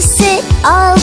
sit all